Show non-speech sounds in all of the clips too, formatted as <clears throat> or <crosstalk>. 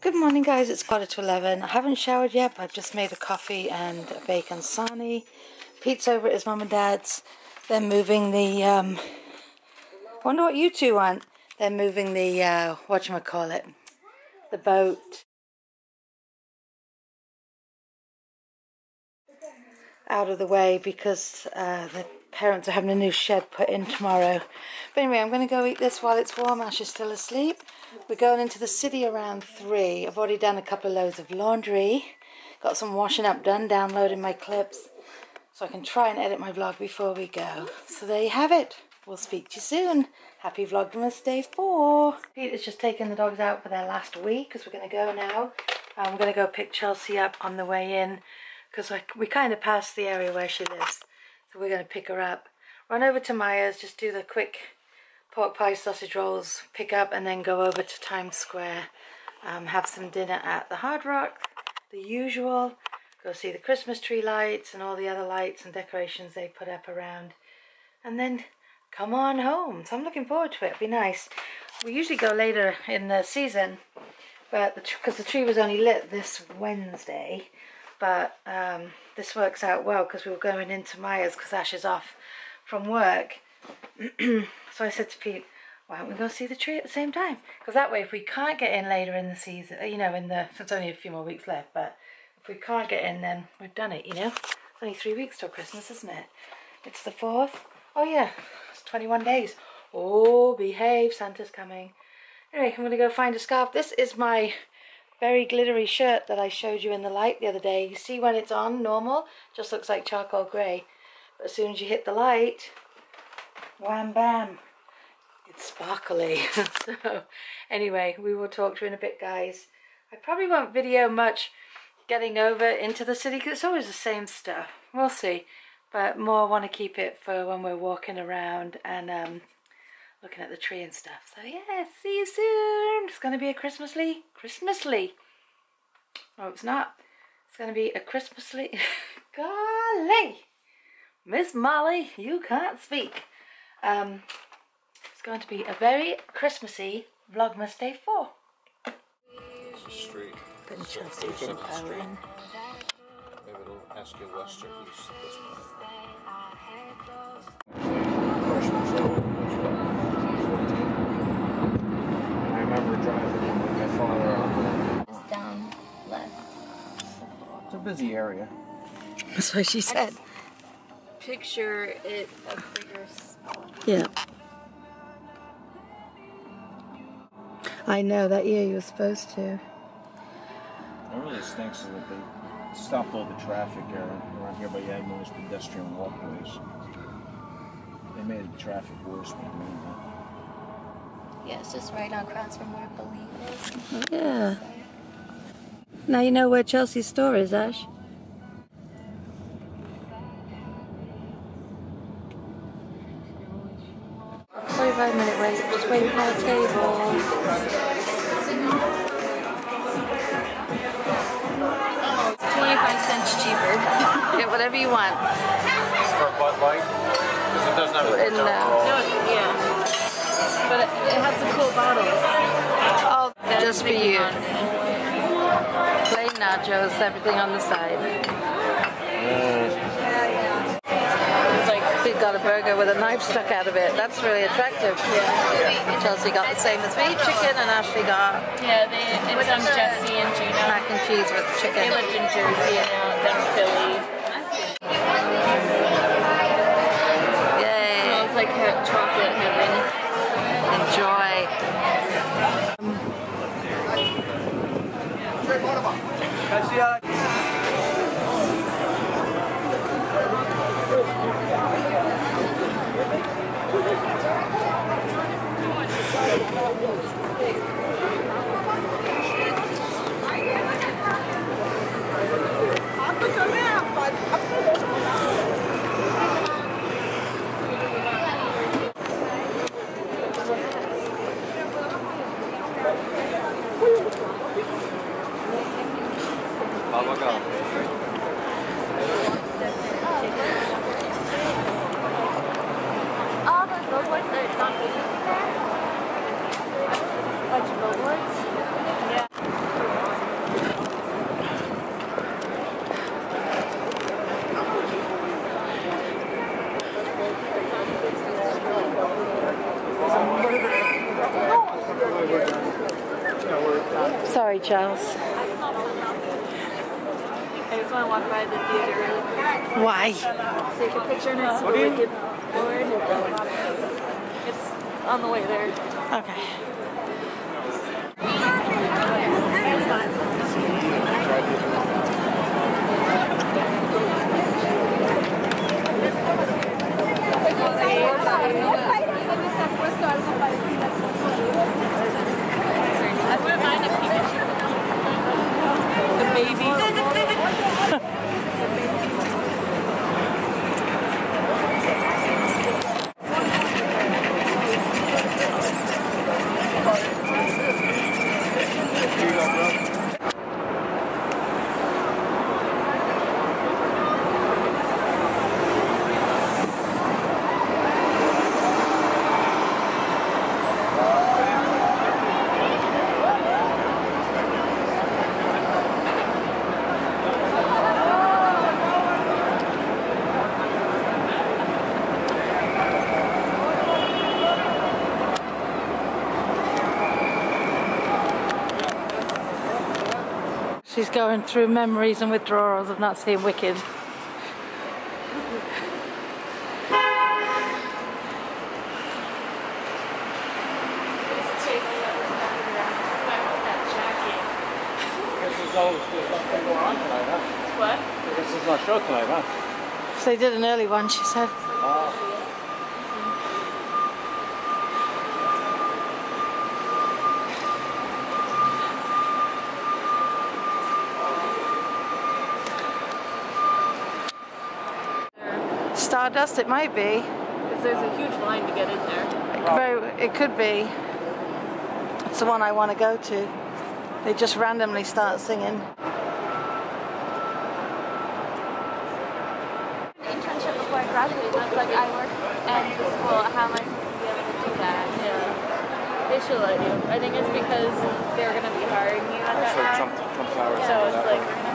Good morning guys, it's quarter to 11. I haven't showered yet, but I've just made a coffee and a bacon sarnie. Pete's over at his mum and dad's. They're moving the, um, wonder what you two want. They're moving the, uh, whatchamacallit, the boat out of the way because uh, the parents are having a new shed put in tomorrow. But anyway, I'm going to go eat this while it's warm. Ash is still asleep. We're going into the city around 3. I've already done a couple of loads of laundry. Got some washing up done, downloading my clips. So I can try and edit my vlog before we go. So there you have it. We'll speak to you soon. Happy Vlogmas Day 4. Peter's just taken the dogs out for their last week because we're going to go now. I'm going to go pick Chelsea up on the way in because we kind of passed the area where she lives. So we're going to pick her up. Run over to Myers', just do the quick pork pie sausage rolls, pick up and then go over to Times Square. Um, have some dinner at the Hard Rock, the usual. Go see the Christmas tree lights and all the other lights and decorations they put up around. And then come on home. So I'm looking forward to it. It'll be nice. We usually go later in the season, but because the, the, tree was only lit this Wednesday, but um, this works out well because we were going into Myers because Ash is off from work. <clears throat> so I said to Pete, why don't we go see the tree at the same time? Because that way, if we can't get in later in the season, you know, in the, it's only a few more weeks left, but if we can't get in, then we've done it, you know? It's only three weeks till Christmas, isn't it? It's the 4th. Oh yeah, it's 21 days. Oh, behave, Santa's coming. Anyway, I'm going to go find a scarf. This is my very glittery shirt that I showed you in the light the other day. You see when it's on, normal, just looks like charcoal grey. But as soon as you hit the light, wham bam, it's sparkly. <laughs> so anyway, we will talk to you in a bit, guys. I probably won't video much getting over into the city because it's always the same stuff. We'll see. But more want to keep it for when we're walking around and um, looking at the tree and stuff. So yeah, see you soon. It's going to be a Christmasly, Christmasly. No, it's not. It's going to be a Christmasly. <laughs> Golly! Miss Molly, you can't speak. Um, it's going to be a very Christmassy Vlogmas Day 4. Street. Putting Chelsea's in Owen. Maybe it'll ask you Western East this I remember driving with my father on It's down left. It's a busy area. That's what she said. Picture it a bigger spot. Yeah. I know, that year you were supposed to. What really stinks is that they stopped all the traffic around here, but you have those pedestrian walkways. They made the traffic worse when doing that. Yeah, it's just right across from where Believe is. Yeah. Now you know where Chelsea's store is, Ash. Everything on the side. It's like we got a burger with a knife stuck out of it. That's really attractive. Yeah. Chelsea got the same as me, chicken, and Ashley got Yeah, they, it's um, Jesse and Gina. mac and cheese with chicken. They lived in Jersey and now they're in Philly. Yay! Smells like chocolate heaven. Enjoy. Baba Sorry, Charles. I just want to walk by the theater really quick. Why? Take a picture next to the Wicked board. It's on the way there. Okay. I wouldn't mind a Pikachu. The baby. She's going through memories and withdrawals of not seeing Wicked. There's nothing going on tonight, huh? What? I guess there's no show tonight, huh? So they did an early one, she said. Stardust, it might be. Because there's a huge line to get in there. Very, it could be. It's the one I want to go to. They just randomly start singing. internship before I graduated. That's like I work at the school. How am I supposed to be able to do that? Yeah. They should let you. I think it's because they're going to be hiring you at that time. Trump, Trump Towers. So it's like,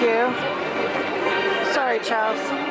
you. Sorry, Charles.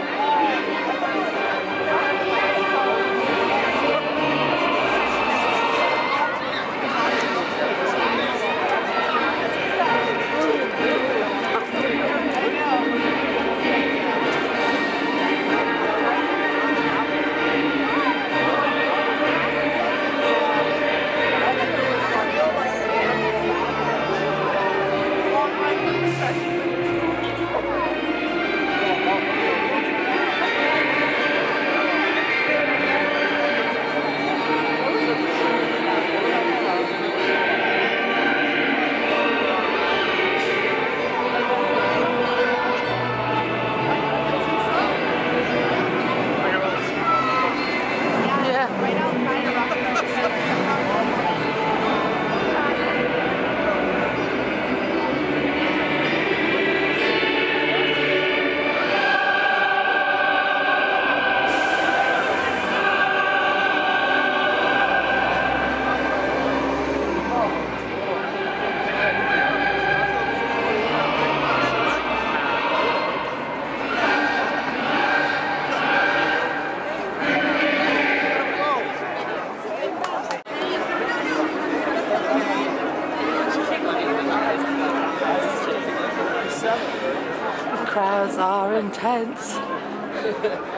Are intense. <laughs>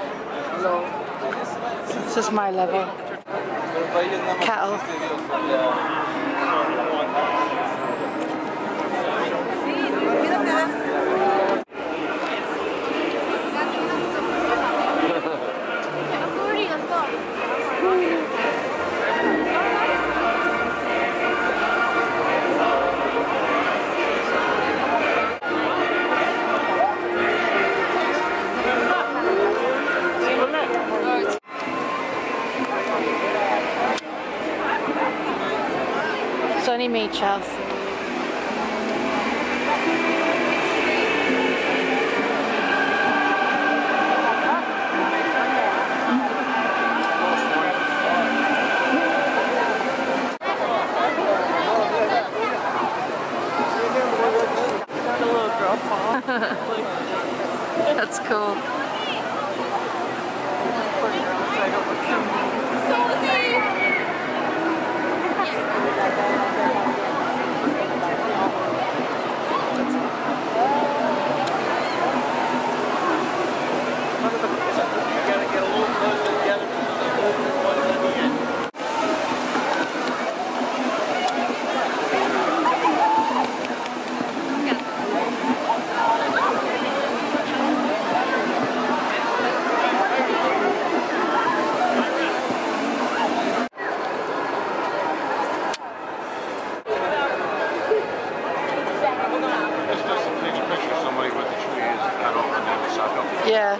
It's just my level. Cattle. Me, Chelsea. Got a little girl paw. That's cool. Poor girl, so I don't look so mean. It's just a picture, picture of somebody with the trees. I don't remember the side. Yeah. Yeah.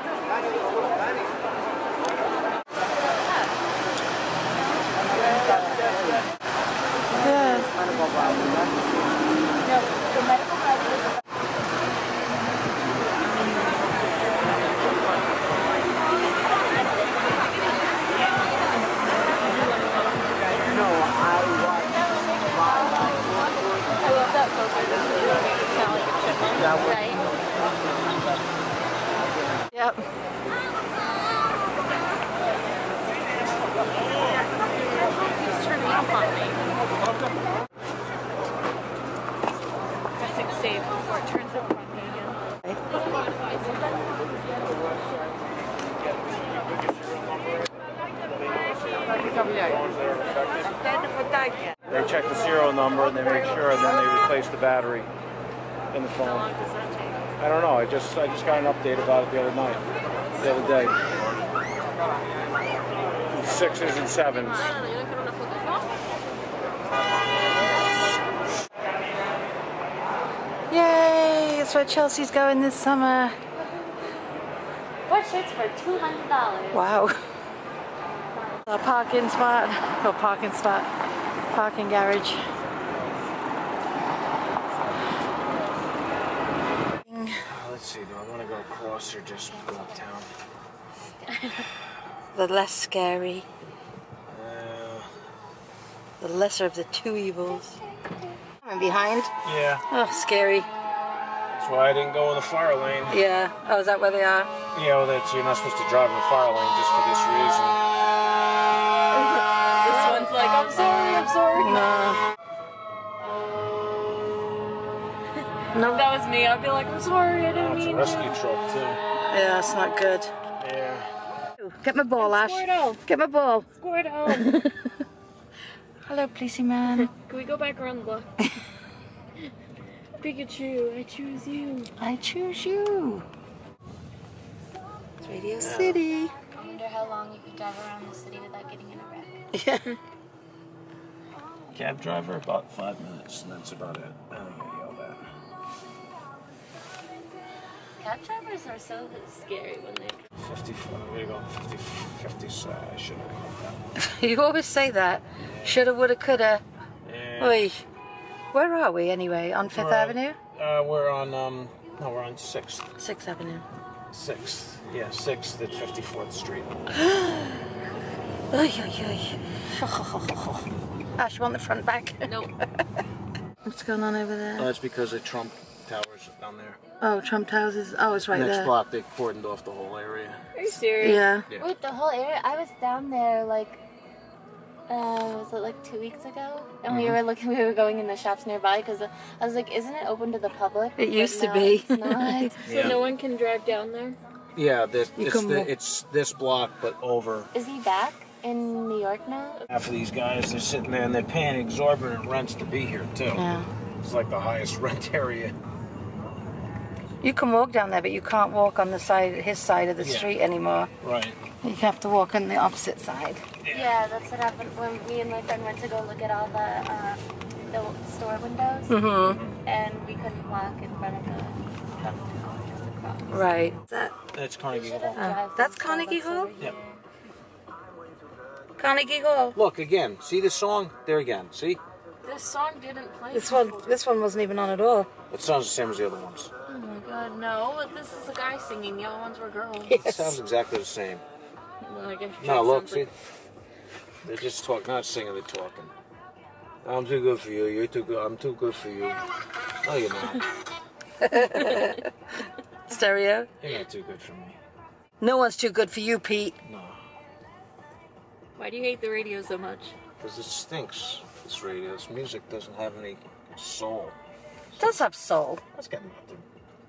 I love that poker. Sound like a chipmunk. Right? Yep. He's turning off on me. Pressing save before it turns up on me again. They check the serial number and they make sure, and then they replace the battery in the phone. I don't know. I just I just got an update about it the other night, the other day. Sixes and sevens. That's where Chelsea's going this summer. Four shirts for two hundred dollars. Wow. Our parking spot, or parking spot, parking garage. let's see. Do I want to go across or just go uptown? The less scary, Uh, the lesser of the two evils. Coming behind. yeah. Oh, scary. That's why I didn't go in the fire lane. Yeah. Oh, is that where they are? Yeah, well, that's you're not supposed to drive in the fire lane just for this reason. <laughs> This one's like, I'm sorry, I'm sorry. No. If <laughs> No. that was me, I'd be like, I'm sorry, I didn't Oh, it's a mean rescue truck too. Yeah, it's not good. Yeah. Get my ball, Ash. Squirtle, Get my ball. Squirtle. <laughs> Hello, policey man. Can we go back around the block? Pikachu, I choose you. I choose you. It's Radio City. I wonder how long you could drive around the city without getting in a wreck. Yeah. Cab driver, about five minutes, and that's about it. I don't get yelled at. Cab drivers are so scary when they 50, I'm gonna go 50, 50, so I should have gone that. <laughs> you always say that. Shoulda, woulda, coulda. Yeah. Oi. Where are we anyway? On Fifth We're on- Avenue? Uh, we're on, um, no, we're on 6th. Sixth Avenue. 6th. Yeah, 6th at 54th Street. Oy, oy, oy. Ash, you want the front back? Nope. <laughs> What's going on over Oh, there? that's because of Trump Towers down there. Oh, Trump Towers is. Oh, it's right Next there. block, they cordoned off the whole area. Are you serious? Yeah. Yeah. Wait, the whole area? I was down there like uh, was it like two weeks ago? And we were looking, <laughs> we were going in the shops nearby because I was like, isn't it open to the public? It But used to no, be. It's <laughs> not. So no one can drive down there? Yeah, this, it's, the, it's this block, but over. Is he back in New York now? Half of these guys, they're sitting there and they're paying exorbitant rents to be here, too. Yeah. It's like the highest <laughs> rent area. You can walk down there, but you can't walk on the side, his side of the Yeah. street anymore. Right. You have to walk on the opposite side. Yeah, that's what happened when me and my friend went to go look at all the uh, the store windows, Mm-hmm. and we couldn't walk in front of the Trump Tower. Right. That, That's Carnegie Hall. Uh, that's Carnegie Hall? over Yep. Carnegie Hall. Look, again, see this song? There again, see? This song didn't play. This one, this one wasn't even on at all. It sounds the same as the other ones. Oh my god, no. But this is a guy singing. The other ones were girls. It sounds exactly the same. Well, I No, Jake look, sounds see? like- They're just talking, not singing, they're talking. I'm too good for you, you're too good, I'm too good for you. No, you're not. <laughs> Stereo. You're not too good for me. No one's too good for you, Pete. No. Why do you hate the radio so much? Because it stinks, this radio. This music doesn't have any soul. It does have soul. That's got nothing.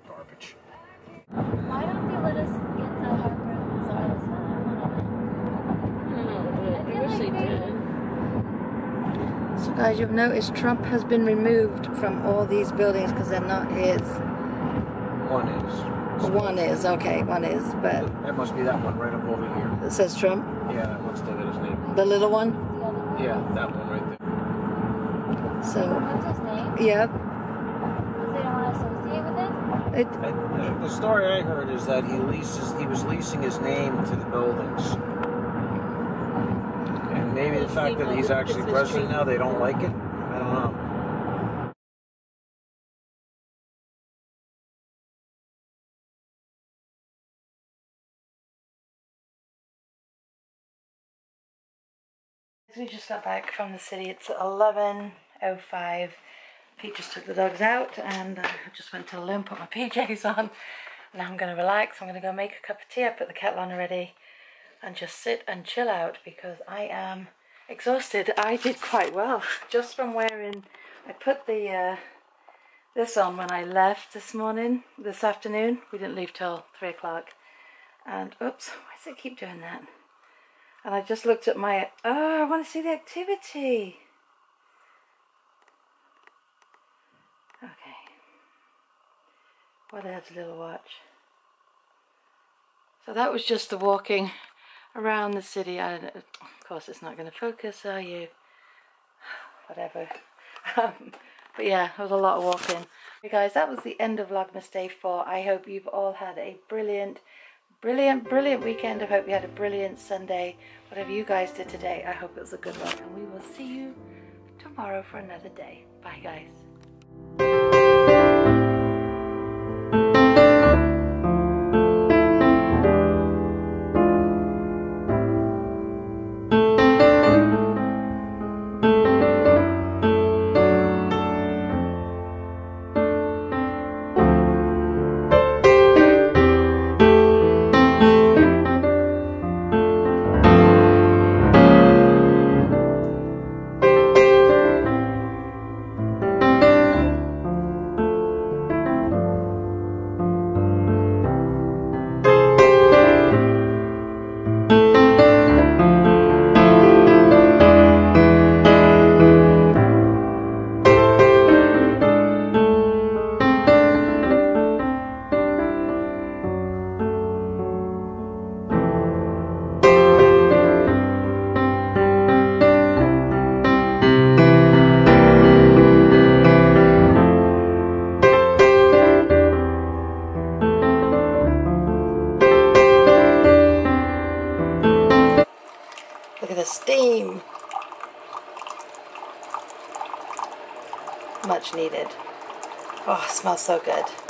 Garbage. Why don't they let us get the Harper and Mazars one? I don't know, but I, feel wish like they they- did. So, guys, you've noticed Trump has been removed from all these buildings because they're not his. One is. One is okay, one is, but That must be that one right up over here. it says Trump. Yeah, that one's still got his name. The little one. The other one. Yeah, that one right there. So, What's his name? yeah, Because they don't want to associate with him? it, I- The story I heard is that he leases, he was leasing his name to the buildings. And the fact that he's actually president now, they don't like it. I don't know. We just got back from the city. It's 11.05. Pete just took the dogs out and uh, I just went to the loo, put my <laughs> PJs on. Now I'm going to relax. I'm going to go make a cup of tea. I put the kettle on already and just sit and chill out because I am exhausted. I did quite well just from wearing. I put the uh, this on when I left this morning, this afternoon. We didn't leave till three o'clock. And oops, why does it keep doing that? And I just looked at my. Oh, I want to see the activity. Okay. What else, little watch? So that was just the walking around the city. I don't know. Of course, it's not going to focus, are you? Whatever. Um, but yeah, it was a lot of walking. Okay, guys, that was the end of Vlogmas Day 4. I hope you've all had a brilliant, brilliant, brilliant weekend. I hope you had a brilliant Sunday. Whatever you guys did today, I hope it was a good one. And we will see you tomorrow for another day. Bye, guys. Smells so good.